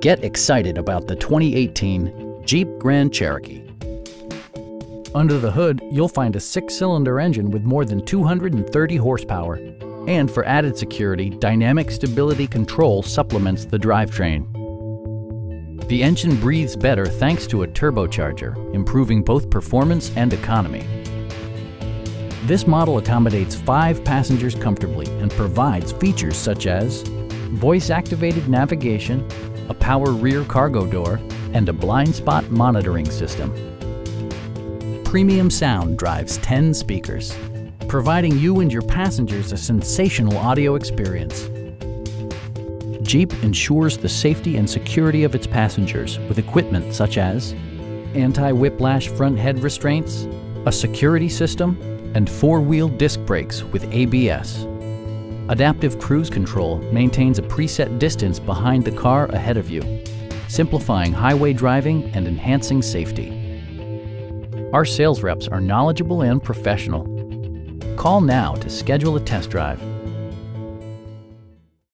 Get excited about the 2018 Jeep Grand Cherokee. Under the hood, you'll find a six-cylinder engine with more than 230 horsepower. And for added security, Dynamic Stability Control supplements the drivetrain. The engine breathes better thanks to a turbocharger, improving both performance and economy. This model accommodates five passengers comfortably and provides features such as voice-activated navigation, a power rear cargo door, and a blind spot monitoring system. Premium sound drives 10 speakers, providing you and your passengers a sensational audio experience. Jeep ensures the safety and security of its passengers with equipment such as anti-whiplash front head restraints, a security system, and four-wheel disc brakes with ABS. Adaptive Cruise Control maintains a preset distance behind the car ahead of you, simplifying highway driving and enhancing safety. Our sales reps are knowledgeable and professional. Call now to schedule a test drive.